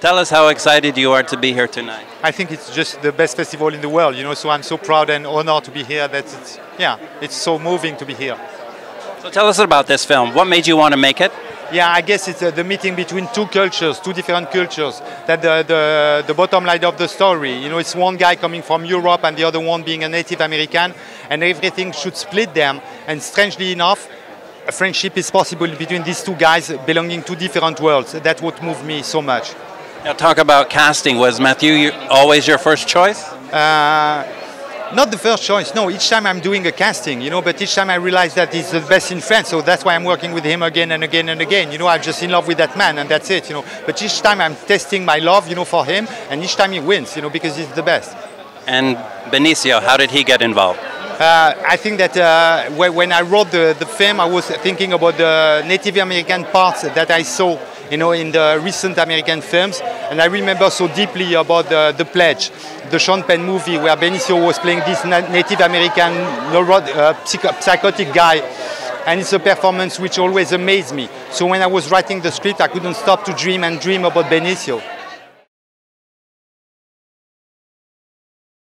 Tell us how excited you are to be here tonight. I think it's just the best festival in the world, you know. So I'm so proud and honored to be here. That it's yeah, it's so moving to be here. So tell us about this film. What made you want to make it? Yeah, I guess it's uh, the meeting between two cultures, two different cultures. That the, the the bottom line of the story, you know, it's one guy coming from Europe and the other one being a Native American, and everything should split them. And strangely enough, a friendship is possible between these two guys belonging to different worlds. That's what moved me so much. Now, talk about casting. Was Mathieu always your first choice? Uh, not the first choice. No, each time I'm doing a casting, you know, but each time I realize that he's the best in France, so that's why I'm working with him again and again and again. You know, I'm just in love with that man, and that's it. You know, but each time I'm testing my love, you know, for him, and each time he wins, you know, because he's the best. And Benicio, how did he get involved? Uh, I think that uh, when, when I wrote the, the film, I was thinking about the Native American parts that I saw, you know, in the recent American films, and I remember so deeply about the, the Pledge, the Sean Penn movie where Benicio was playing this na- Native American uh, psycho- psychotic guy, and it's a performance which always amazed me. So when I was writing the script, I couldn't stop to dream and dream about Benicio.